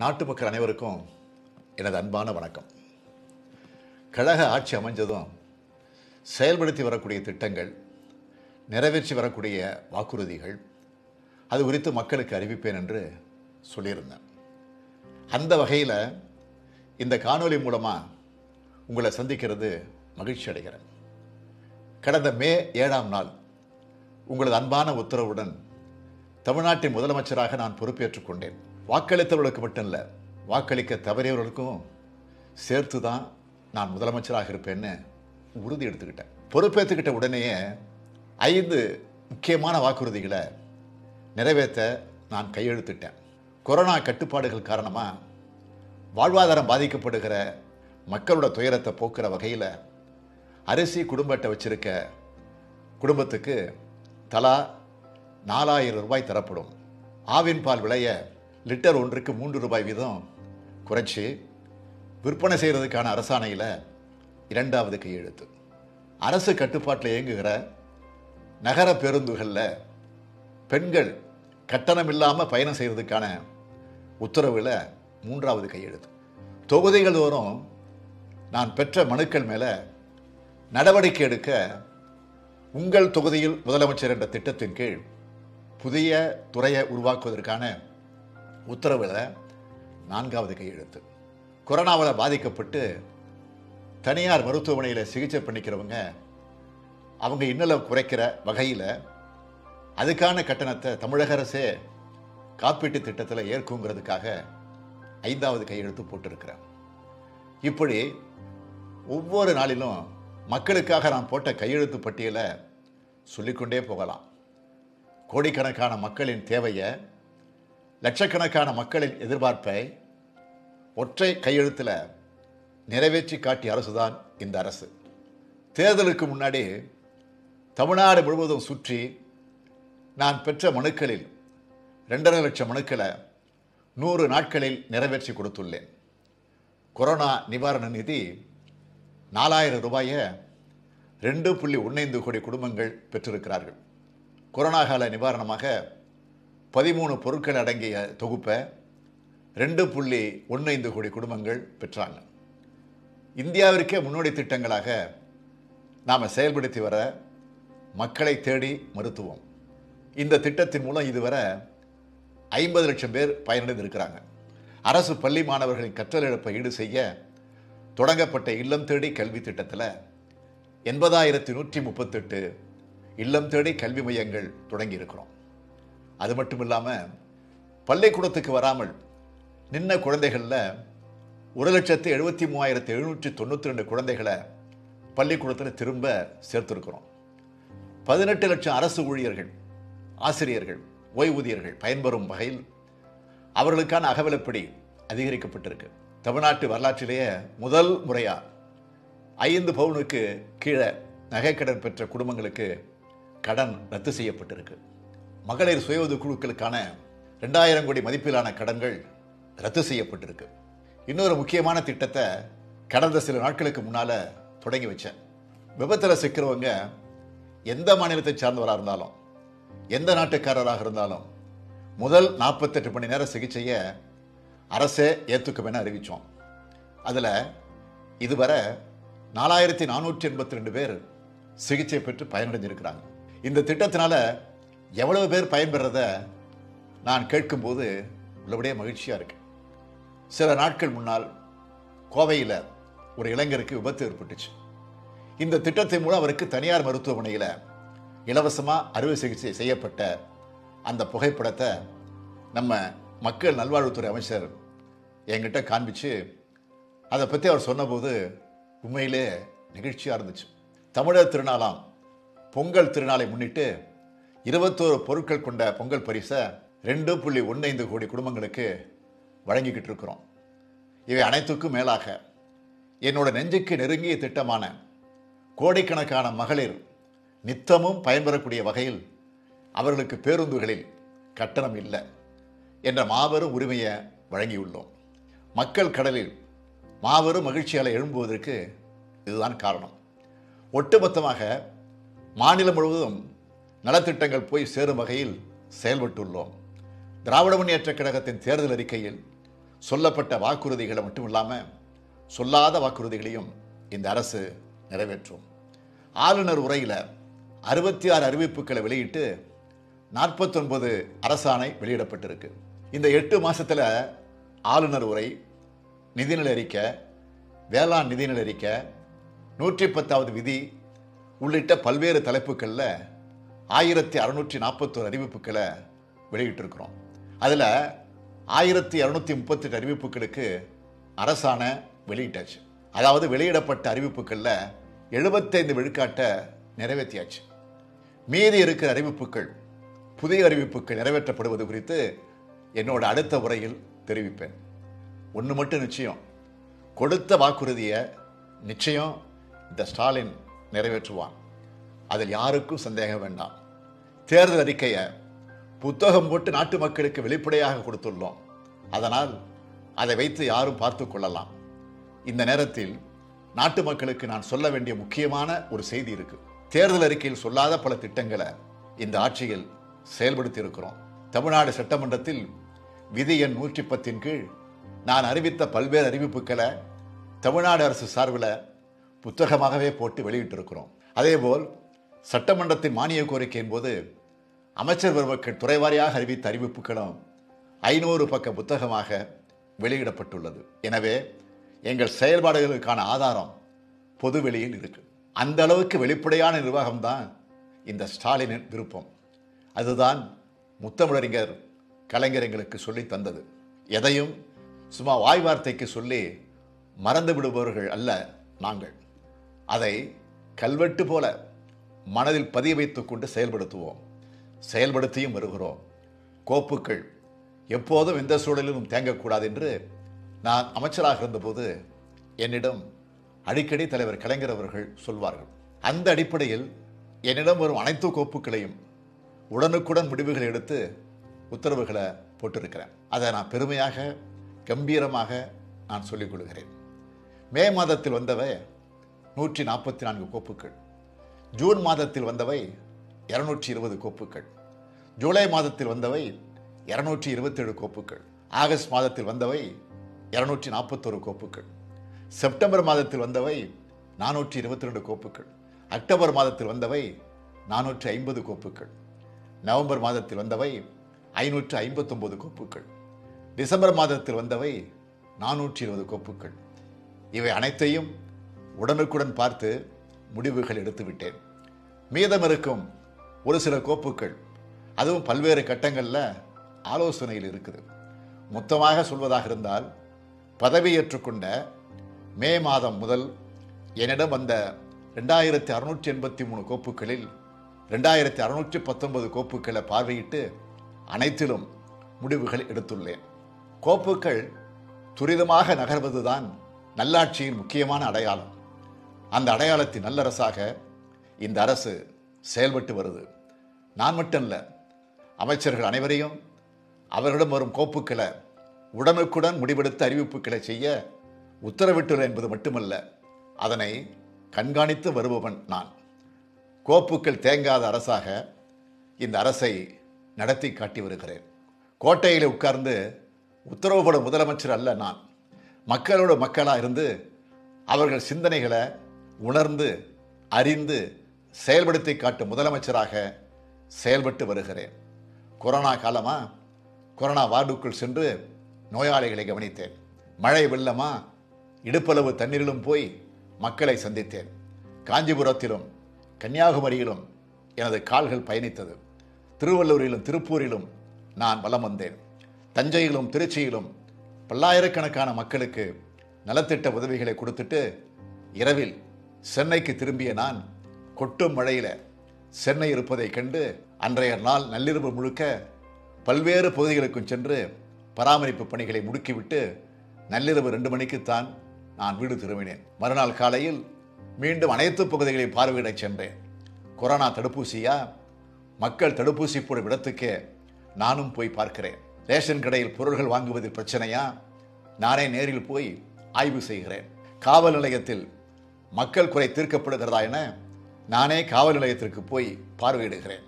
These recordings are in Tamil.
நாட்டு மக்கள் அனைவருக்கும் எனது அன்பான வணக்கம். கழக ஆட்சி அமைஞ்சதும் செயல்படுத்தி வரக்கூடிய திட்டங்கள் நிறைவேற்றி வரக்கூடிய வாக்குறுதிகள் அது குறித்து மக்களுக்கு அறிவிப்பேன் என்று சொல்லியிருந்தேன். அந்த வகையில் இந்த காணொளி மூலமாக உங்களை சந்திக்கிறது மகிழ்ச்சி அடைகிறேன். கடந்த மே ஏழாம் நாள் உங்களது அன்பான உத்தரவுடன் தமிழ்நாட்டின் முதலமைச்சராக நான் பொறுப்பேற்றுக்கொண்டேன் வாக்களித்தவர்களுக்கு மட்டும் இல்லை வாக்களிக்க தவறியவர்களுக்கும் சேர்த்து தான் நான் முதலமைச்சராக இருப்பேன்னு உறுதி எடுத்துக்கிட்டேன். பொறுப்பேற்றுக்கிட்ட உடனேயே ஐந்து முக்கியமான வாக்குறுதிகளை நிறைவேற்ற நான் கையெழுத்திட்டேன். கொரோனா கட்டுப்பாடுகள் காரணமாக வாழ்வாதாரம் பாதிக்கப்படுகிற மக்களோட துயரத்தை போக்குற வகையில் அரிசி குடும்பத்தை வச்சிருக்க குடும்பத்துக்கு தலா நாலாயிரம் ரூபாய் தரப்படும். ஆவின் பால் விலையை லிட்டர் ஒன்றுக்கு மூன்று ரூபாய் வீதம் குறைச்சி விற்பனை செய்கிறதுக்கான அரசாணையில் இரண்டாவது கையெழுத்து. அரசு கட்டுப்பாட்டில் இயங்குகிற நகர பேருந்துகளில் பெண்கள் கட்டணம் இல்லாமல் பயணம் செய்கிறதுக்கான உத்தரவில் மூன்றாவது கையெழுத்து. தொகுதிகள் தோறும் நான் பெற்ற மனுக்கள் மேலே நடவடிக்கை எடுக்க உங்கள் தொகுதியில் முதலமைச்சர் என்ற திட்டத்தின் கீழ் புதிய துறையை உருவாக்குவதற்கான உத்தரவில் நான்காவது கையெழுத்து கொரோனாவில் பாதிக்கப்பட்டு தனியார் மருத்துவமனையில் சிகிச்சை பண்ணிக்கிறவங்க அவங்க இன்னலை குறைக்கிற வகையில் அதுக்கான கட்டணத்தை தமிழக அரசே காப்பீட்டு திட்டத்தில் ஏற்குங்கிறதுக்காக ஐந்தாவது கையெழுத்து போட்டிருக்கிறேன் இப்படி ஒவ்வொரு நாளிலும் மக்களுக்காக நான் போட்ட கையெழுத்து பட்டியலை சொல்லிக்கொண்டே போகலாம். கோடிக்கணக்கான மக்களின் தேவையை லட்சக்கணக்கான மக்களின் எதிர்பார்ப்பை ஒற்றை கையெழுத்தில் நிறைவேற்றி காட்டிய அரசுதான் இந்த அரசு. தேர்தலுக்கு முன்னாடி தமிழ்நாடு முழுவதும் சுற்றி நான் பெற்ற மனுக்களில் ரெண்டரை லட்சம் மனுக்களை நூறு நாட்களில் நிறைவேற்றி கொடுத்துள்ளேன். கொரோனா நிவாரண நிதி நாலாயிரம் ரூபாயை ரெண்டு புள்ளி ஒன்னைந்து கோடி குடும்பங்கள் பெற்றிருக்கிறார்கள். கொரோனா கால நிவாரணமாக பதிமூணு பொருட்கள் அடங்கிய தொகுப்பை ரெண்டு புள்ளி ஒன்று ஐந்து கோடி குடும்பங்கள் பெற்றாங்க. இந்தியாவிற்கே முன்னோடி திட்டங்களாக நாம் செயல்படுத்தி வர மக்களை தேடி மருத்துவம். இந்த திட்டத்தின் மூலம் இதுவரை ஐம்பது லட்சம் பேர் பயனடைந்திருக்கிறாங்க. அரசு பள்ளி மாணவர்களின் கற்றல் இழப்பை ஈடு செய்ய தொடங்கப்பட்ட இல்லம் தேடி கல்வி திட்டத்தில் எண்பதாயிரத்தி நூற்றி முப்பத்தெட்டு இல்லம் தேடி கல்வி மையங்கள் தொடங்கியிருக்கிறோம். அது மட்டும் இல்லாமல் பள்ளிக்கூடத்துக்கு வராமல் நின்ன குழந்தைகளில் ஒரு லட்சத்து எழுபத்தி மூவாயிரத்து எழுநூற்றி தொண்ணூற்றி ரெண்டு குழந்தைகளை பள்ளிக்கூடத்தில் திரும்ப சேர்த்துருக்கிறோம். பதினெட்டு லட்சம் அரசு ஊழியர்கள் ஆசிரியர்கள் ஓய்வூதியர்கள் பயன்பெறும் வகையில் அவர்களுக்கான அகவலப்படி அதிகரிக்கப்பட்டிருக்கு. தமிழ்நாட்டு வரலாற்றிலேயே முதல் முறையாக ஐந்து பவுனுக்கு கீழே நகைக்கடன் பெற்ற குடும்பங்களுக்கு கடன் ரத்து செய்யப்பட்டிருக்கு. மகளிர் சுய உதவி குழுக்களுக்கான ரெண்டாயிரம் கோடி மதிப்பிலான கடன்கள் ரத்து செய்யப்பட்டிருக்கு. இன்னொரு முக்கியமான திட்டத்தை கடந்த சில நாட்களுக்கு முன்னால் தொடங்கி வச்சேன். விபத்தில் சிக்கிறவங்க எந்த மாநிலத்தை சார்ந்தவராக இருந்தாலும் எந்த நாட்டுக்காரராக இருந்தாலும் முதல் நாற்பத்தெட்டு மணி நேர சிகிச்சையை அரசே ஏற்றுக்கும் என அறிவித்தோம் அதில் இதுவரை நாலாயிரத்தி நானூற்றி எண்பத்தி ரெண்டு பேர் சிகிச்சை பெற்று பயனடைஞ்சிருக்கிறாங்க. இந்த திட்டத்தினால எவ்வளவு பேர் பயன்பெறத நான் கேட்கும்போது உள்ளபடியே மகிழ்ச்சியாக இருக்கு சில நாட்கள் முன்னால் கோவையில் ஒரு இளைஞருக்கு விபத்து ஏற்பட்டுச்சு. இந்த திட்டத்தின் மூலம் அவருக்கு தனியார் மருத்துவமனையில் இலவசமாக அறுவை சிகிச்சை செய்யப்பட்ட அந்த புகைப்படத்தை நம்ம மக்கள் நல்வாழ்வுத்துறை அமைச்சர் என்கிட்ட காண்பிச்சு அதை பற்றி அவர் சொன்னபோது உண்மையிலே நிகழ்ச்சியாக இருந்துச்சு. தமிழர் திருநாளாம் பொங்கல் திருநாளை முன்னிட்டு இருபத்தோரு பொருட்கள் கொண்ட பொங்கல் பரிசை ரெண்டு புள்ளி ஒன்று ஐந்து கோடி குடும்பங்களுக்கு வழங்கிக்கிட்டு இருக்கிறோம் இவை அனைத்துக்கும் மேலாக என்னோட நெஞ்சுக்கு நெருங்கிய திட்டமான கோடிக்கணக்கான மகளிர் நித்தமும் பயன்பெறக்கூடிய வகையில் அவர்களுக்கு பேருந்துகளில் கட்டணம் இல்லை என்ற மாபெரும் உரிமையை வழங்கியுள்ளோம். மக்கள் கடலில் மாபெரும் மகிழ்ச்சியால் எழும்புவதற்கு இதுதான் காரணம். ஒட்டுமொத்தமாக மாநிலம் முழுவதும் நலத்திட்டங்கள் போய் சேரும் வகையில் செயல்பட்டுள்ளோம். திராவிட முன்னேற்ற கழகத்தின் தேர்தல் அறிக்கையில் சொல்லப்பட்ட வாக்குறுதிகளை மட்டும் இல்லாமல் சொல்லாத வாக்குறுதிகளையும் இந்த அரசு நிறைவேற்றும். ஆளுநர் உரையில் அறுபத்தி ஆறு அறிவிப்புகளை வெளியிட்டு நாற்பத்தொன்பது அரசாணை வெளியிடப்பட்டிருக்கு. இந்த எட்டு மாதத்தில் ஆளுநர் உரை நிதிநிலை அறிக்கை வேளாண் நிதிநிலை அறிக்கை நூற்றி பத்தாவது விதி உள்ளிட்ட பல்வேறு தலைப்புகளில் ஆயிரத்தி அறுநூற்றி நாற்பத்தோரு அறிவிப்புகளை வெளியிட்டிருக்கிறோம். அதில் ஆயிரத்தி இரநூத்தி முப்பத்தெட்டு அறிவிப்புகளுக்கு அரசாணை வெளியிட்டாச்சு. அதாவது வெளியிடப்பட்ட அறிவிப்புகளில் எழுபத்தைந்து விழுக்காட்டை நிறைவேற்றியாச்சு. மீதி இருக்கிற அறிவிப்புகள் புதிய அறிவிப்புகள் நிறைவேற்றப்படுவது குறித்து என்னோட அடுத்த உரையில் தெரிவிப்பேன். ஒன்று மட்டும் நிச்சயம் கொடுத்த வாக்குறுதியை நிச்சயம் இந்த ஸ்டாலின் நிறைவேற்றுவான். அதில் யாருக்கும் சந்தேகம் வேண்டாம். தேர்தல் அறிக்கையை புத்தகம் போட்டு நாட்டு மக்களுக்கு வெளிப்படையாக கொடுத்துள்ளோம். அதனால் அதை வைத்து யாரும் பார்த்து கொள்ளலாம். இந்த நேரத்தில் நாட்டு மக்களுக்கு நான் சொல்ல வேண்டிய முக்கியமான ஒரு செய்தி இருக்கு. தேர்தல் அறிக்கையில் சொல்லாத பல திட்டங்களை இந்த ஆட்சியில் செயல்படுத்தி இருக்கிறோம் தமிழ்நாடு சட்டமன்றத்தில் விதி எண் நூற்றி பத்தின் கீழ் நான் அறிவித்த பல்வேறு அறிவிப்புகளை தமிழ்நாடு அரசு சார்பில் புத்தகமாகவே போட்டு வெளியிட்டிருக்கிறோம். அதேபோல் சட்டமன்றத்தின் மானிய கோரிக்கையின் போது அமைச்சர் பெருமக்கள் துறைவாரியாக அறிவித்த அறிவிப்புகளும் ஐநூறு பக்க புத்தகமாக வெளியிடப்பட்டுள்ளது. எனவே எங்கள் செயல்பாடுகளுக்கான ஆதாரம் பொது வெளியில் இருக்கு. அந்த அளவுக்கு வெளிப்படையான நிர்வாகம்தான் இந்த ஸ்டாலினின் விருப்பம். அதுதான் முத்தமிழறிஞர் கலைஞர் எங்களுக்கு சொல்லி தந்தது. எதையும் சும்மா வாய் வார்த்தைக்கு சொல்லி மறந்து விடுபவர்கள் அல்ல நாங்கள். அதை கல்வெட்டு போல மனதில் பதிய வைத்துக்கொண்டு செயல்படுத்துவோம். செயல்படுத்தியும் வருகிறோம். கோப்புக்கள் எப்போதும் எந்த சூழலிலும் தேங்கக்கூடாது என்று நான் அமைச்சராக இருந்தபோது என்னிடம் அடிக்கடி தலைவர் கலைஞர் அவர்கள் சொல்வார்கள். அந்த அடிப்படையில் என்னிடம் வரும் அனைத்து கோப்புகளையும் உடனுக்குடன் முடிவுகளை எடுத்து உத்தரவுகளை போட்டிருக்கிறேன். அதை நான் பெருமையாக கம்பீரமாக நான் சொல்லிக் கொள்கிறேன். மே மாதத்தில் வந்தவை நூற்றி நாற்பத்தி நான்கு கோப்புகள். ஜூன் மாதத்தில் வந்தவை இருநூற்றி இருபது கோப்புகள் ஜூலை மாதத்தில் வந்தவை இருநூற்றி இருபத்தேழு கோப்புகள் ஆகஸ்ட் மாதத்தில் வந்தவை இருநூற்றி நாற்பத்தொரு கோப்புகள் செப்டம்பர் மாதத்தில் வந்தவை நானூற்றி இருபத்தி ரெண்டு கோப்புகள் அக்டோபர் மாதத்தில் வந்தவை நானூற்றி ஐம்பது கோப்புகள் நவம்பர் மாதத்தில் வந்தவை ஐநூற்று ஐம்பத்தொம்போது கோப்புகள் டிசம்பர் மாதத்தில் வந்தவை நானூற்றி இருபது கோப்புகள் இவை அனைத்தையும் உடனுக்குடன் பார்த்து முடிவுகள் எடுத்து விட்டேன் மீதம் இருக்கும் ஒரு சில கோப்புகள். அதுவும் பல்வேறு கட்டங்களில் ஆலோசனையில் இருக்குது. மொத்தமாக சொல்வதாக இருந்தால் பதவியேற்றுக்கொண்ட மே மாதம் முதல் என்னிடம் வந்த ரெண்டாயிரத்தி அறுநூற்றி எண்பத்தி மூணு கோப்புகளில் ரெண்டாயிரத்தி அறுநூற்றி பத்தொன்பது கோப்புகளை பார்வையிட்டு அனைத்திலும் முடிவுகள் எடுத்துள்ளேன். கோப்புகள் துரிதமாக நகர்வதுதான் நல்லாட்சியின் முக்கியமான அடையாளம். அந்த அடையாளத்தின் நல்லரசாக இந்த அரசு செயல்பட்டு வருது. நான் மட்டும் இல்லை அமைச்சர்கள் அனைவரையும் அவர்களிடம் வரும் கோப்புக்களை உடனுக்குடன் முடிவெடுத்து அறிவிப்புகளை செய்ய உத்தரவிட்டுள்ள என்பது மட்டுமல்ல அதனை கண்காணித்து வருபவன் நான். கோப்புக்கள் தேங்காத அரசாக இந்த அரசை நடத்தி காட்டி வருகிறேன். கோட்டையில் உட்கார்ந்து உத்தரவு முதலமைச்சர் அல்ல நான். மக்களோட மக்களாக இருந்து அவர்கள் சிந்தனைகளை உணர்ந்து அறிந்து செயல்படுத்தி காட்டும் முதலமைச்சராக செயல்பட்டு வருகிறேன். கொரோனா காலமா? கொரோனா வார்டுக்குள் சென்று நோயாளிகளை கவனித்தேன். மழை வெள்ளமா? இடுப்பளவு தண்ணீரிலும் போய் மக்களை சந்தித்தேன். காஞ்சிபுரத்திலும் கன்னியாகுமரியிலும் எனது கால்கள் பயணித்தது. திருவள்ளூரிலும் திருப்பூரிலும் நான் வலம் வந்தேன். தஞ்சையிலும் திருச்சியிலும் பல்லாயிரக்கணக்கான மக்களுக்கு நலத்திட்ட உதவிகளை கொடுத்துட்டு இரவில் சென்னைக்கு திரும்பிய நான் கொட்டும் மழையில் சென்னை இருப்பதைக் கண்டு அன்றைய நாள் நள்ளிரவு முழுக்க பல்வேறு பகுதிகளுக்கும் சென்று பராமரிப்பு பணிகளை முடுக்கிவிட்டு நள்ளிரவு ரெண்டு மணிக்குத்தான் நான் வீடு திரும்பினேன். மறுநாள் காலையில் மீண்டும் அனைத்து பகுதிகளையும் பார்வையிடச் சென்றேன். கொரோனா தடுப்பூசியா? மக்கள் தடுப்பூசி போடும் இடத்துக்கே நானும் போய் பார்க்கிறேன். ரேஷன் கடையில் பொருள்கள் வாங்குவதில் பிரச்சனையா? நானே நேரில் போய் ஆய்வு செய்கிறேன். காவல் நிலையத்தில் மக்கள் குறை தீர்க்கப்படுகிறதா என நானே காவல் நிலையத்திற்கு போய் பார்வையிடுகிறேன்.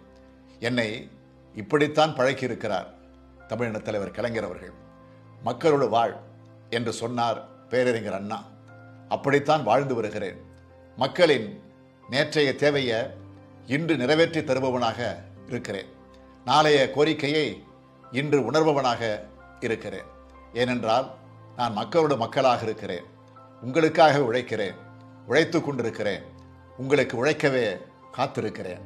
என்னை இப்படித்தான் பழக்கியிருக்கிறார் தமிழின தலைவர் கலைஞர் அவர்கள். மக்களோடு வாழ் என்று சொன்னார் பேரறிஞர் அண்ணா. அப்படித்தான் வாழ்ந்து வருகிறேன். மக்களின் நேற்றைய தேவையை இன்று நிறைவேற்றி தருபவனாக இருக்கிறேன். நாளைய கோரிக்கையை இன்று உணர்பவனாக இருக்கிறேன். ஏனென்றால் நான் மக்களோட மக்களாக இருக்கிறேன். உங்களுக்காக உழைக்கிறேன். உழைத்து கொண்டிருக்கிறேன். உங்களுக்கு உழைக்கவே காத்திருக்கிறேன்.